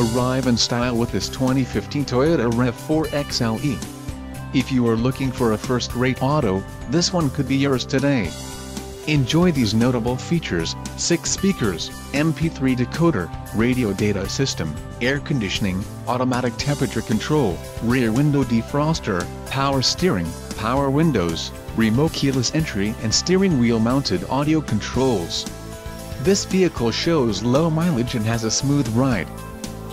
Arrive in style with this 2015 Toyota RAV4 XLE. If you are looking for a first-rate auto, this one could be yours today. Enjoy these notable features, 6 speakers, MP3 decoder, radio data system, air conditioning, automatic temperature control, rear window defroster, power steering, power windows, remote keyless entry and steering wheel mounted audio controls. This vehicle shows low mileage and has a smooth ride.